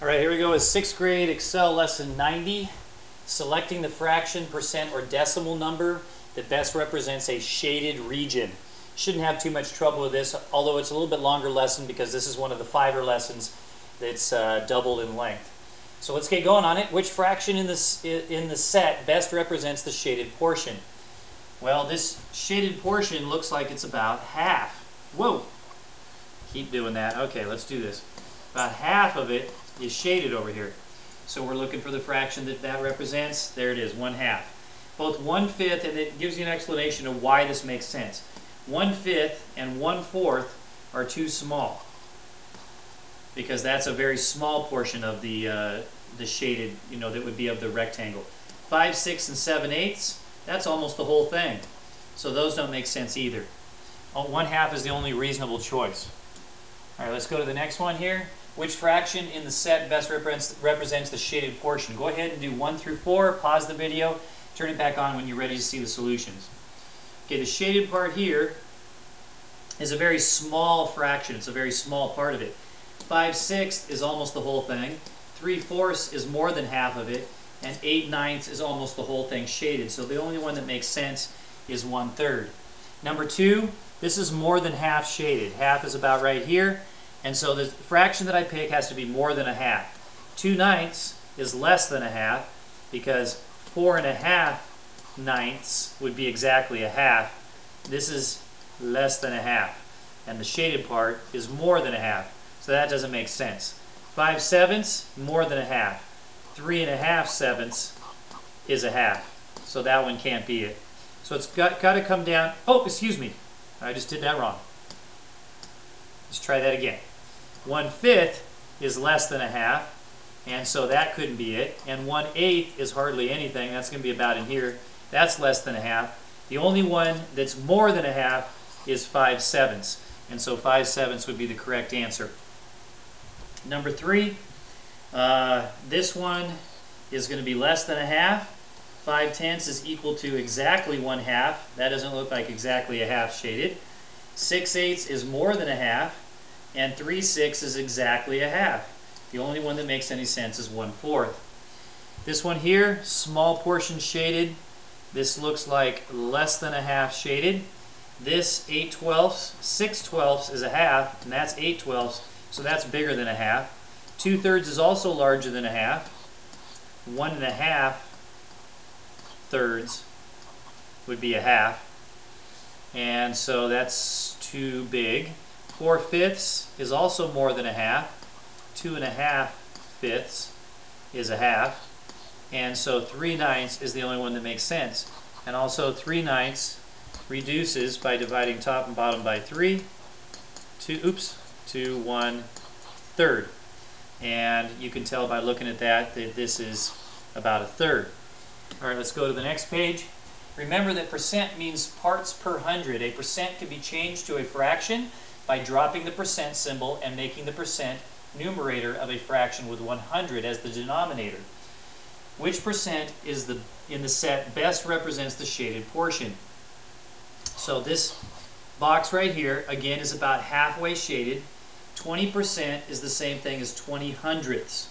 All right, here we go with sixth grade Excel lesson 90. Selecting the fraction, percent, or decimal number that best represents a shaded region. Shouldn't have too much trouble with this, although it's a little bit longer lesson because this is one of the fiver lessons that's uh, doubled in length. So let's get going on it. Which fraction in, this, in the set best represents the shaded portion? Well, this shaded portion looks like it's about half. Whoa! Keep doing that. Okay, let's do this. About half of it is shaded over here. So we're looking for the fraction that that represents. There it is, one half. Both one fifth, and it gives you an explanation of why this makes sense. One fifth and one fourth are too small because that's a very small portion of the uh, the shaded, you know, that would be of the rectangle. Five, six, and seven eighths, that's almost the whole thing. So those don't make sense either. Oh, one half is the only reasonable choice. All right, let's go to the next one here. Which fraction in the set best represents, represents the shaded portion? Go ahead and do 1 through 4, pause the video, turn it back on when you're ready to see the solutions. Okay, the shaded part here is a very small fraction. It's a very small part of it. 5 sixths is almost the whole thing. 3 fourths is more than half of it. And 8 ninths is almost the whole thing shaded. So the only one that makes sense is 1 third. Number 2, this is more than half shaded. Half is about right here. And so the fraction that I pick has to be more than a half. 2 ninths is less than a half because 4 and a half ninths would be exactly a half. This is less than a half. And the shaded part is more than a half. So that doesn't make sense. 5 sevenths, more than a half. 3 and a half sevenths is a half. So that one can't be it. So it's got, got to come down. Oh, excuse me. I just did that wrong. Let's try that again. One fifth is less than a half, and so that couldn't be it. And one eighth is hardly anything. That's going to be about in here. That's less than a half. The only one that's more than a half is five sevenths. And so five sevenths would be the correct answer. Number three, uh, this one is going to be less than a half. Five tenths is equal to exactly one half. That doesn't look like exactly a half shaded. Six eighths is more than a half and 3 6 is exactly a half. The only one that makes any sense is 1 fourth. This one here, small portion shaded. This looks like less than a half shaded. This 8 twelfths, 6 twelfths is a half, and that's 8 twelfths, so that's bigger than a half. 2 thirds is also larger than a half. One and a half thirds would be a half. And so that's too big. Four fifths is also more than a half. Two and a half fifths is a half. And so three ninths is the only one that makes sense. And also three ninths reduces by dividing top and bottom by three to, oops, to one third. And you can tell by looking at that that this is about a third. All right, let's go to the next page. Remember that percent means parts per hundred. A percent can be changed to a fraction by dropping the percent symbol and making the percent numerator of a fraction with 100 as the denominator. Which percent is the in the set best represents the shaded portion? So this box right here, again, is about halfway shaded. 20% is the same thing as 20 hundredths.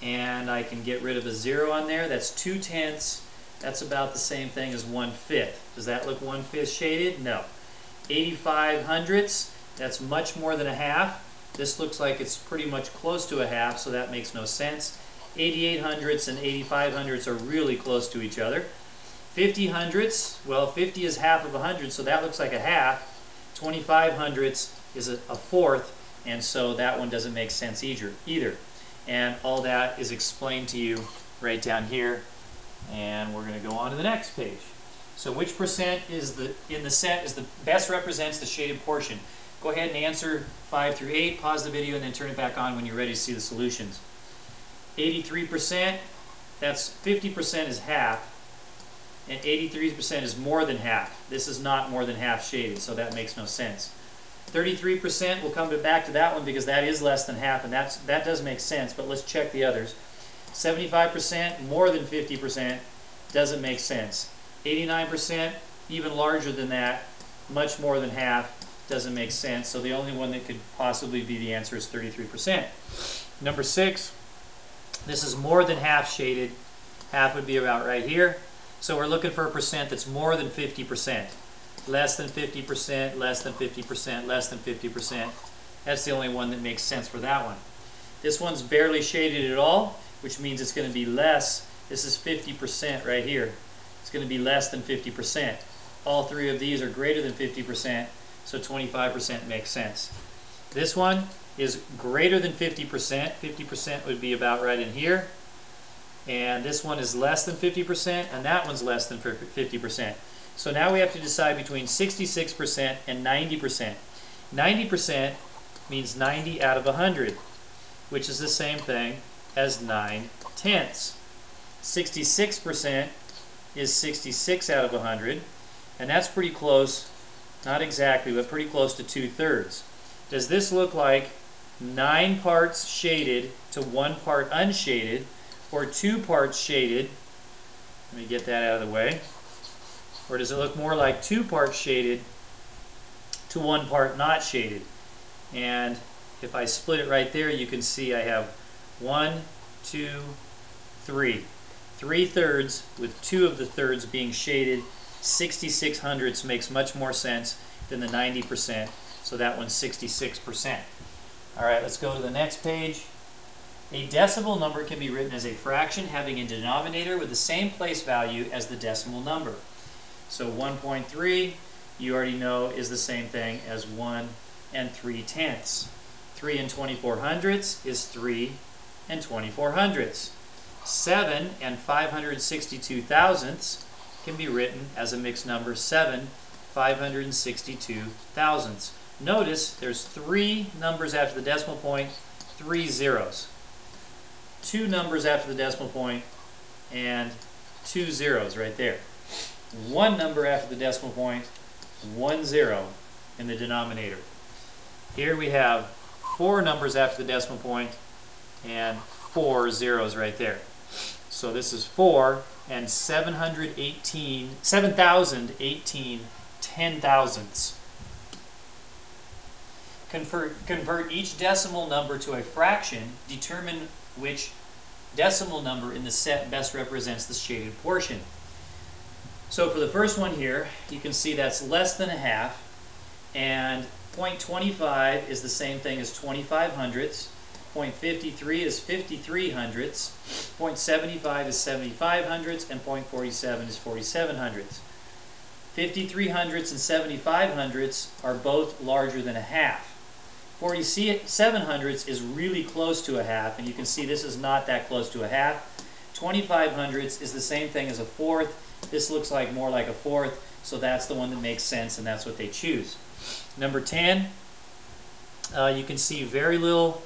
And I can get rid of a zero on there. That's 2 tenths. That's about the same thing as 1 fifth. Does that look 1 fifth shaded? No. 85 hundredths that's much more than a half. This looks like it's pretty much close to a half, so that makes no sense. 88 hundredths and 85 hundredths are really close to each other. 50 hundredths, well, 50 is half of a hundred, so that looks like a half. 25 hundredths is a, a fourth, and so that one doesn't make sense either. either. And all that is explained to you right down here. And we're going to go on to the next page. So which percent is the in the set is the best represents the shaded portion? Go ahead and answer 5 through 8, pause the video, and then turn it back on when you're ready to see the solutions. 83%, that's 50% is half, and 83% is more than half. This is not more than half shaded, so that makes no sense. 33%, we'll come back to that one because that is less than half, and that's, that does make sense, but let's check the others. 75%, more than 50%, doesn't make sense. 89%, even larger than that, much more than half, doesn't make sense. So the only one that could possibly be the answer is 33%. Number six, this is more than half shaded. Half would be about right here. So we're looking for a percent that's more than 50%. Less than 50%, less than 50%, less than 50%. That's the only one that makes sense for that one. This one's barely shaded at all, which means it's going to be less. This is 50% right here. It's going to be less than 50%. All three of these are greater than 50%, so 25% makes sense. This one is greater than 50%. 50% would be about right in here. And this one is less than 50%, and that one's less than 50%. So now we have to decide between 66% and 90%. 90% means 90 out of 100, which is the same thing as 9 tenths. 66% is 66 out of 100, and that's pretty close, not exactly, but pretty close to 2 thirds. Does this look like 9 parts shaded to 1 part unshaded, or 2 parts shaded? Let me get that out of the way. Or does it look more like 2 parts shaded to 1 part not shaded? And if I split it right there, you can see I have 1, 2, 3 three thirds with two of the thirds being shaded. 66 hundredths makes much more sense than the 90%, so that one's 66%. All right, let's go to the next page. A decimal number can be written as a fraction having a denominator with the same place value as the decimal number. So 1.3, you already know, is the same thing as 1 and 3 tenths. 3 and 24 hundredths is 3 and 24 hundredths. 7 and 562 thousandths can be written as a mixed number 7 562 thousandths. Notice there's three numbers after the decimal point, three zeros. Two numbers after the decimal point, and two zeros right there. One number after the decimal point, one zero in the denominator. Here we have four numbers after the decimal point, and four zeros right there. So this is 4 and 718, 7,018 ten thousandths. Convert, convert each decimal number to a fraction. Determine which decimal number in the set best represents the shaded portion. So for the first one here, you can see that's less than a half, and 0.25 is the same thing as 25 hundredths. 0.53 is 53 hundredths, 0.75 is 75 hundredths, and 0.47 is 47 hundredths. 53 hundredths and 75 hundredths are both larger than a half. 47 hundredths is really close to a half, and you can see this is not that close to a half. 25 hundredths is the same thing as a fourth. This looks like more like a fourth, so that's the one that makes sense, and that's what they choose. Number 10, uh, you can see very little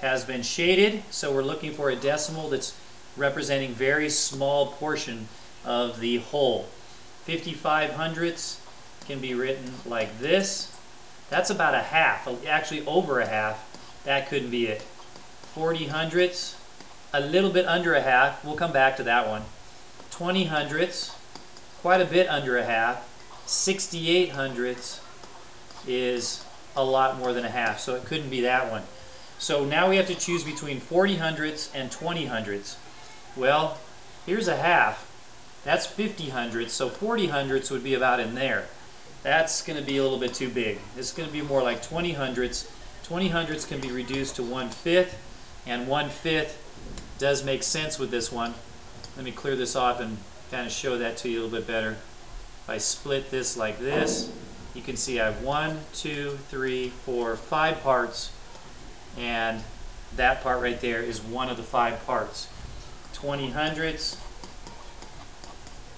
has been shaded, so we're looking for a decimal that's representing very small portion of the whole. 55 hundredths can be written like this. That's about a half, actually over a half. That couldn't be it. 40 hundredths, a little bit under a half. We'll come back to that one. 20 hundredths, quite a bit under a half. 68 hundredths is a lot more than a half, so it couldn't be that one. So now we have to choose between 40 hundredths and 20 hundredths. Well, here's a half. That's 50 hundredths, so 40 hundredths would be about in there. That's going to be a little bit too big. It's going to be more like 20 hundredths. 20 hundredths can be reduced to 1 fifth, and 1 fifth does make sense with this one. Let me clear this off and kind of show that to you a little bit better. If I split this like this, you can see I have one, two, three, four, five parts and that part right there is one of the five parts. 20 hundredths,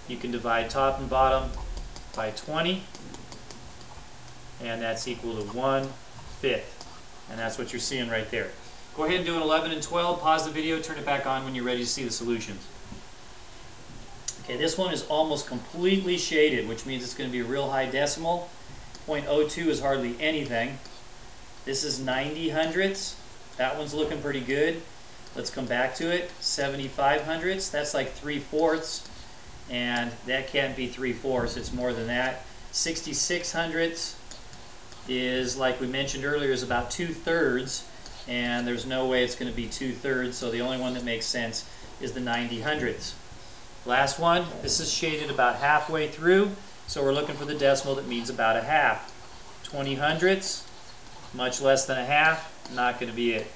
you can divide top and bottom by 20, and that's equal to 1 fifth. And that's what you're seeing right there. Go ahead and do an 11 and 12, pause the video, turn it back on when you're ready to see the solutions. Okay, this one is almost completely shaded, which means it's going to be a real high decimal. 0.02 is hardly anything. This is 90 hundredths. That one's looking pretty good. Let's come back to it. 75 hundredths. That's like 3 fourths. And that can't be 3 fourths. It's more than that. 66 hundredths is, like we mentioned earlier, is about 2 thirds. and there's no way it's going to be two-thirds, so the only one that makes sense is the 90 hundredths. Last one, this is shaded about halfway through, so we're looking for the decimal that means about a half. 20 hundredths, much less than a half, not going to be it.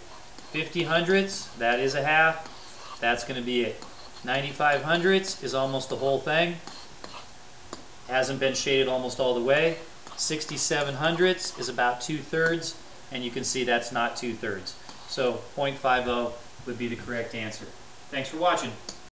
50 hundredths, that is a half, that's going to be it. 95 hundredths is almost the whole thing, hasn't been shaded almost all the way. 67 hundredths is about two-thirds, and you can see that's not two-thirds. So 0.50 would be the correct answer. Thanks for watching.